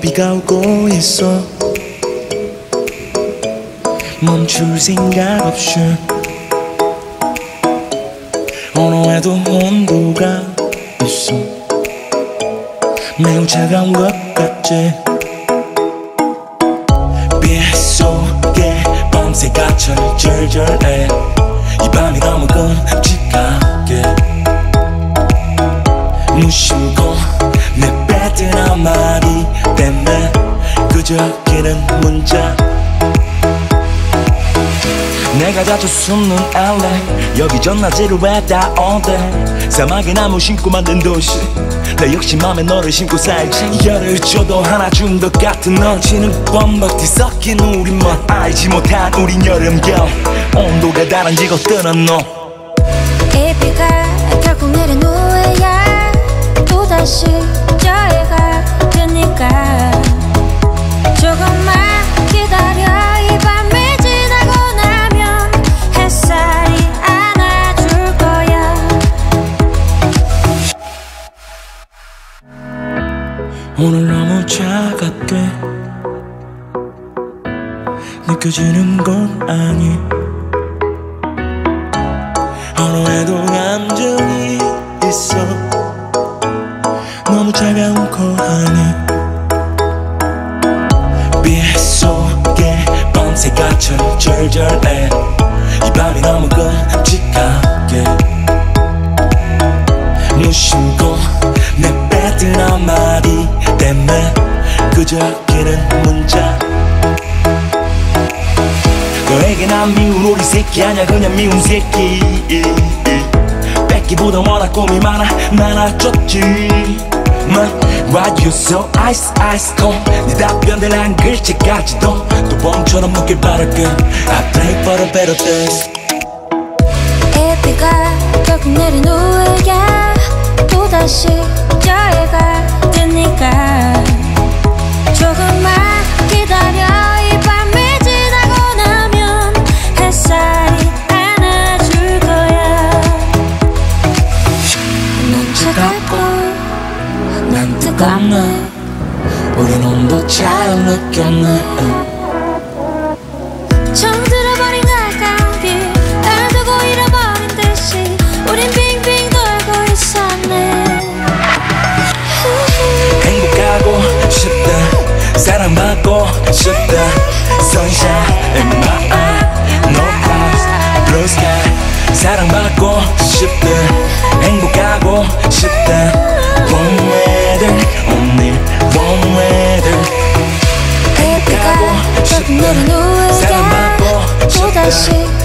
비가 오고 있어. 멈출 생각 없이. 어느에도 온도가 있어. 매우 차가운 것 같지. 빗속에 밤새 갇혀 절절해. 이 밤이 너무 끔찍하게. 무심코 내 뱉은 한마디. 때문에 기는 문자. 내가 자주 숨는 LA 여기 전화지를 왜다 all 사막에 나무 심고 만든 도시 나 역시 맘에 너를 심고 살지. 열을 줘도 하나 준 것 같은 넘치는 뻔벅 뒤섞인 우리만 알지 못한 우린 여름 겨울 온도가 다른 지고 뜨는 너. 이 비가 결국 내린 후 오늘 너무 차갑게 느껴지는 건 아니. 어느에도 감정이 있어. 너무 차가운 코하니 빗속에 밤새 갇혀 절절해. 이 밤이 너무 끔찍하게 무심코 내 뱉은 한마디 때문에 그저 기는 문자. 너에게 난 미운 우리 새끼 아냐 그냥 미운 새끼. 뺏기보다 워낙 꿈이 많아 많아졌지. Why you so ice ice cold 네 답변들 한 글자까지도 또 봄처럼 묻길 바랄게 I pray for a better days 이 비가 결국 내린 후에야 또다시 난 뜨겁네 우린 온도 잘 느꼈네. 정들어버린 가까운 길날 두고 잃어버린 듯이 우린 빙빙 돌고 있었네. 행복하고 싶다 사랑받고 싶다 mexer